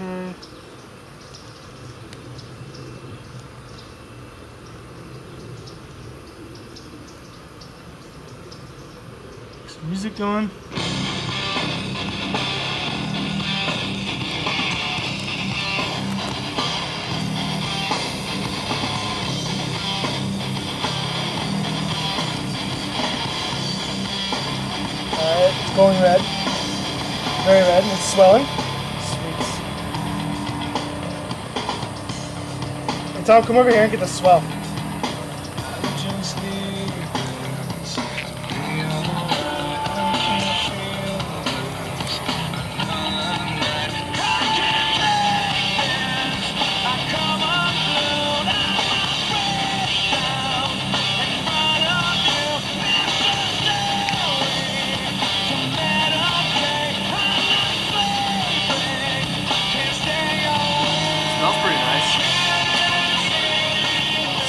Okay. Some music going. Alright, it's going red. Very red, and it's swelling. Tom, come over here and get the swell.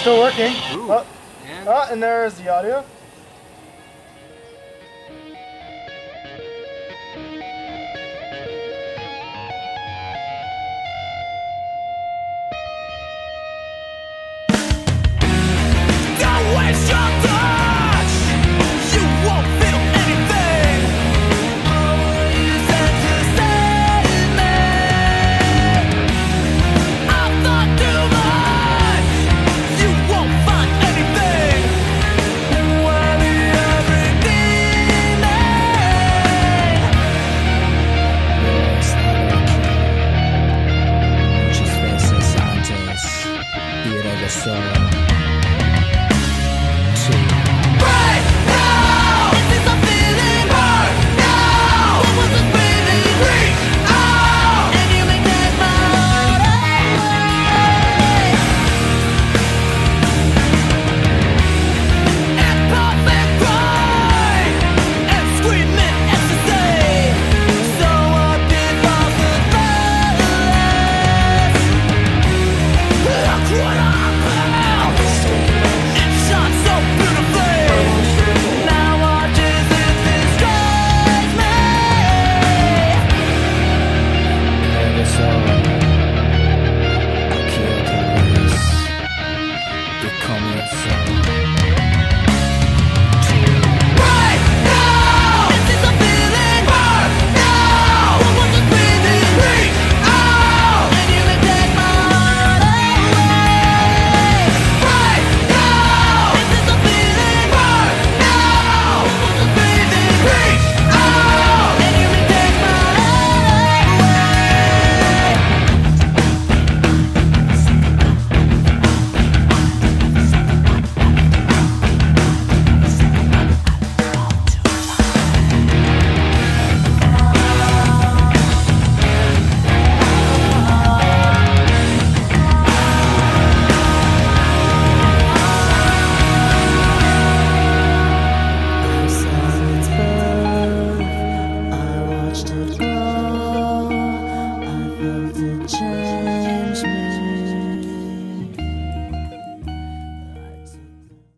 Still working. Ooh, oh, and oh, and there's the audio. Don't waste your time. Shalom. You're coming friend. 独自吃。